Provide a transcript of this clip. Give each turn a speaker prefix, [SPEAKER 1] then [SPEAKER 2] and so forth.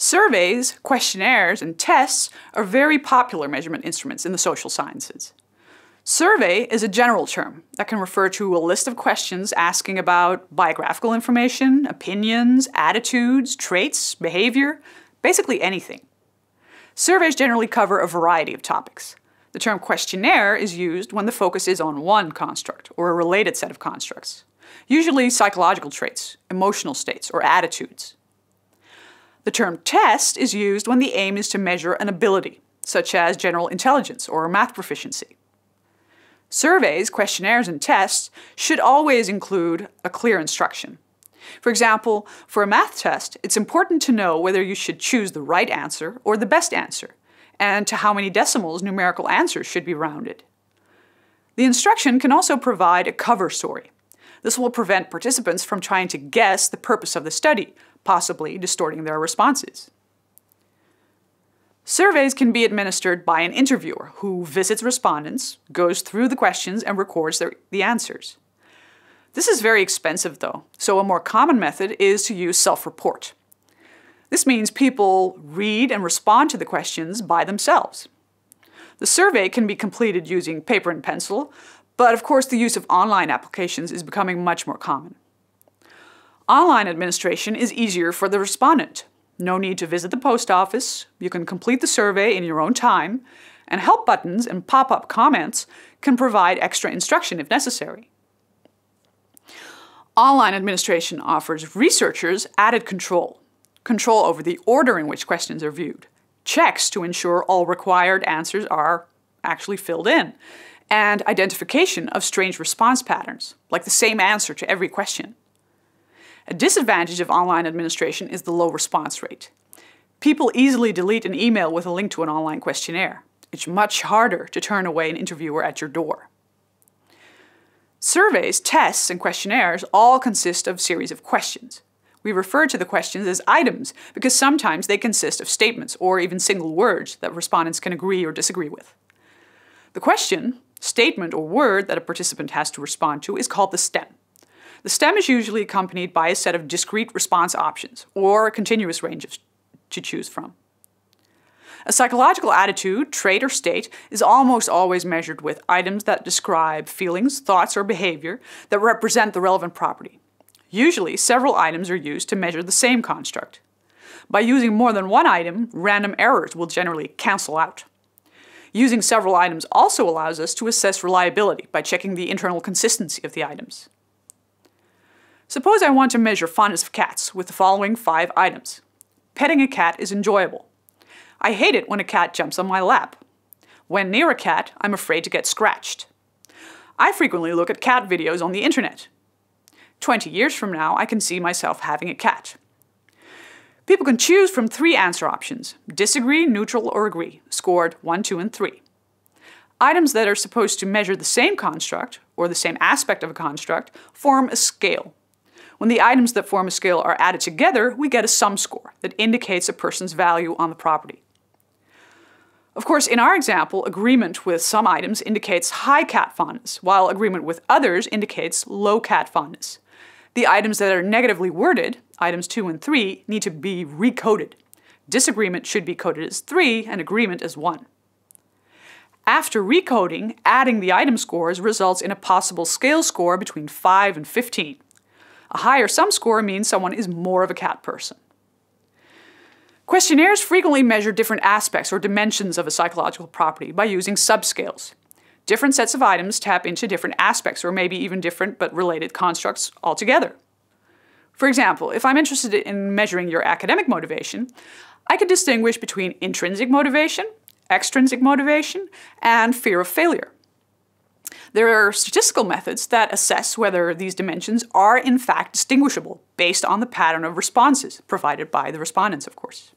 [SPEAKER 1] Surveys, questionnaires, and tests are very popular measurement instruments in the social sciences. Survey is a general term that can refer to a list of questions asking about biographical information, opinions, attitudes, traits, behavior, basically anything. Surveys generally cover a variety of topics. The term questionnaire is used when the focus is on one construct or a related set of constructs, usually psychological traits, emotional states, or attitudes. The term test is used when the aim is to measure an ability, such as general intelligence or math proficiency. Surveys, questionnaires, and tests should always include a clear instruction. For example, for a math test, it's important to know whether you should choose the right answer or the best answer, and to how many decimals numerical answers should be rounded. The instruction can also provide a cover story. This will prevent participants from trying to guess the purpose of the study possibly distorting their responses. Surveys can be administered by an interviewer who visits respondents, goes through the questions, and records their, the answers. This is very expensive though, so a more common method is to use self-report. This means people read and respond to the questions by themselves. The survey can be completed using paper and pencil, but of course the use of online applications is becoming much more common. Online administration is easier for the respondent. No need to visit the post office, you can complete the survey in your own time, and help buttons and pop-up comments can provide extra instruction if necessary. Online administration offers researchers added control, control over the order in which questions are viewed, checks to ensure all required answers are actually filled in, and identification of strange response patterns, like the same answer to every question. A disadvantage of online administration is the low response rate. People easily delete an email with a link to an online questionnaire. It's much harder to turn away an interviewer at your door. Surveys, tests, and questionnaires all consist of series of questions. We refer to the questions as items because sometimes they consist of statements or even single words that respondents can agree or disagree with. The question, statement, or word that a participant has to respond to is called the stem. The stem is usually accompanied by a set of discrete response options, or a continuous range of, to choose from. A psychological attitude, trait, or state is almost always measured with items that describe feelings, thoughts, or behavior that represent the relevant property. Usually, several items are used to measure the same construct. By using more than one item, random errors will generally cancel out. Using several items also allows us to assess reliability by checking the internal consistency of the items. Suppose I want to measure fondness of cats with the following five items. Petting a cat is enjoyable. I hate it when a cat jumps on my lap. When near a cat, I'm afraid to get scratched. I frequently look at cat videos on the internet. 20 years from now, I can see myself having a cat. People can choose from three answer options disagree, neutral, or agree, scored 1, 2, and 3. Items that are supposed to measure the same construct, or the same aspect of a construct, form a scale. When the items that form a scale are added together, we get a sum score that indicates a person's value on the property. Of course, in our example, agreement with some items indicates high cat fondness, while agreement with others indicates low cat fondness. The items that are negatively worded, items 2 and 3, need to be recoded. Disagreement should be coded as 3 and agreement as 1. After recoding, adding the item scores results in a possible scale score between 5 and 15. A higher sum score means someone is more of a cat person. Questionnaires frequently measure different aspects or dimensions of a psychological property by using subscales. Different sets of items tap into different aspects or maybe even different but related constructs altogether. For example, if I'm interested in measuring your academic motivation, I can distinguish between intrinsic motivation, extrinsic motivation, and fear of failure. There are statistical methods that assess whether these dimensions are in fact distinguishable based on the pattern of responses provided by the respondents, of course.